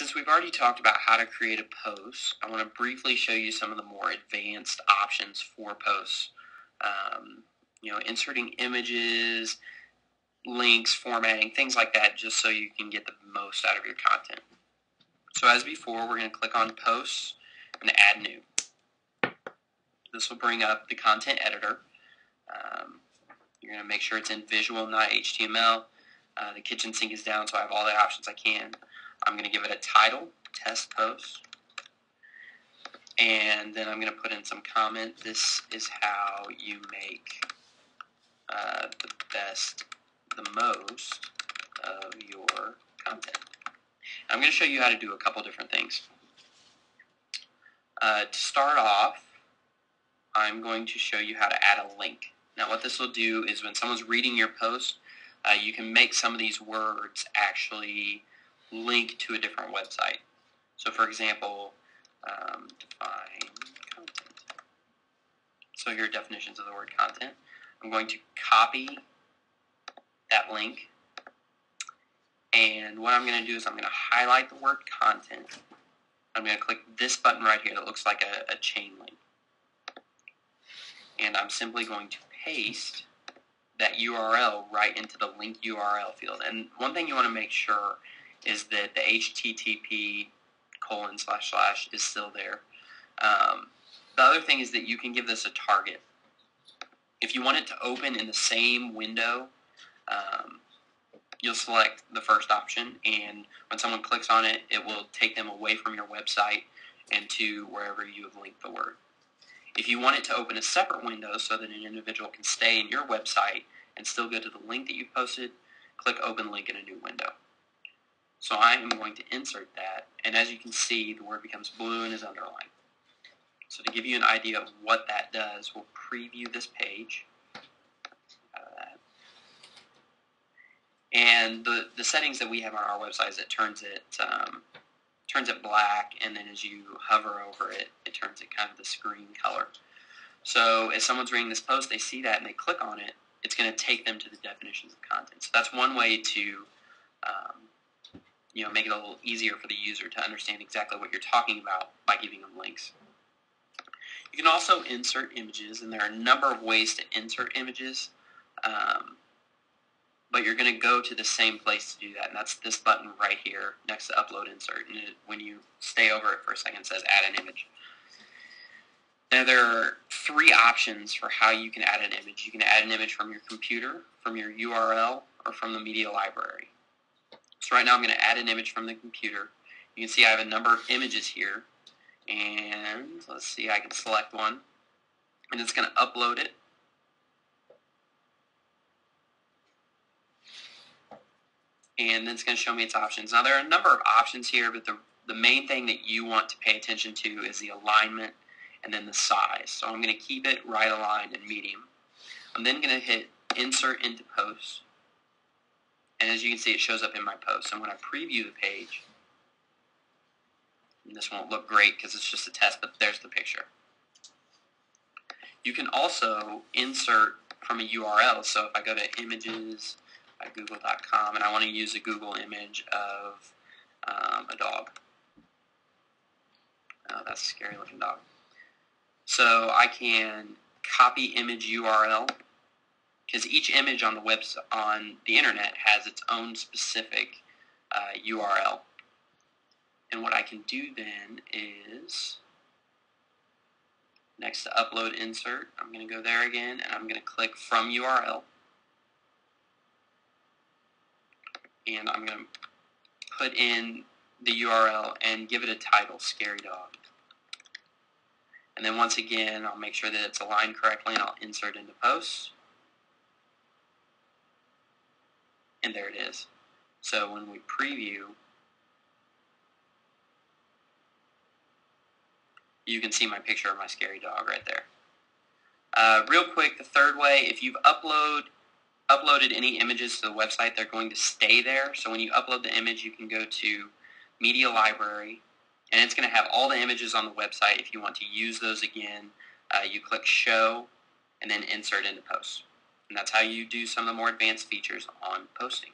Since we've already talked about how to create a post, I want to briefly show you some of the more advanced options for posts. Um, you know, inserting images, links, formatting, things like that, just so you can get the most out of your content. So as before, we're going to click on Posts and Add New. This will bring up the content editor. Um, you're going to make sure it's in visual, not HTML. Uh, the kitchen sink is down, so I have all the options I can. I'm going to give it a title, test post. And then I'm going to put in some comment. This is how you make uh, the best, the most of your content. I'm going to show you how to do a couple different things. Uh, to start off, I'm going to show you how to add a link. Now what this will do is when someone's reading your post, uh, you can make some of these words actually link to a different website. So for example, um, define content. So here are definitions of the word content. I'm going to copy that link. And what I'm going to do is I'm going to highlight the word content. I'm going to click this button right here that looks like a, a chain link. And I'm simply going to paste that URL right into the link URL field. And one thing you want to make sure is that the HTTP colon slash slash is still there. Um, the other thing is that you can give this a target. If you want it to open in the same window, um, you'll select the first option, and when someone clicks on it, it will take them away from your website and to wherever you have linked the word. If you want it to open a separate window so that an individual can stay in your website and still go to the link that you posted, click Open Link in a new window. So I am going to insert that, and as you can see, the word becomes blue and is underlined. So to give you an idea of what that does, we'll preview this page. And the, the settings that we have on our website is it turns it um, turns it black, and then as you hover over it, it turns it kind of the screen color. So if someone's reading this post, they see that and they click on it, it's going to take them to the definitions of content. So that's one way to um, you know, make it a little easier for the user to understand exactly what you're talking about by giving them links. You can also insert images, and there are a number of ways to insert images, um, but you're going to go to the same place to do that, and that's this button right here next to Upload Insert. And it, when you stay over it for a second, it says Add an Image. Now there are three options for how you can add an image. You can add an image from your computer, from your URL, or from the media library. So right now I'm going to add an image from the computer. You can see I have a number of images here. And let's see, I can select one. And it's going to upload it. And then it's going to show me its options. Now there are a number of options here, but the, the main thing that you want to pay attention to is the alignment and then the size. So I'm going to keep it right aligned and medium. I'm then going to hit Insert into Post. And as you can see, it shows up in my post. And when I preview the page, this won't look great because it's just a test, but there's the picture. You can also insert from a URL. So if I go to images at google.com and I want to use a Google image of um, a dog. Oh, that's a scary looking dog. So I can copy image URL because each image on the web on the internet has its own specific uh, URL. And what I can do then is next to upload insert, I'm going to go there again and I'm going to click from URL. And I'm going to put in the URL and give it a title, Scary Dog. And then once again, I'll make sure that it's aligned correctly and I'll insert into post. And there it is. So when we preview, you can see my picture of my scary dog right there. Uh, real quick, the third way, if you've upload, uploaded any images to the website, they're going to stay there. So when you upload the image, you can go to Media Library, and it's going to have all the images on the website. If you want to use those again, uh, you click Show, and then Insert into Post. And that's how you do some of the more advanced features on posting.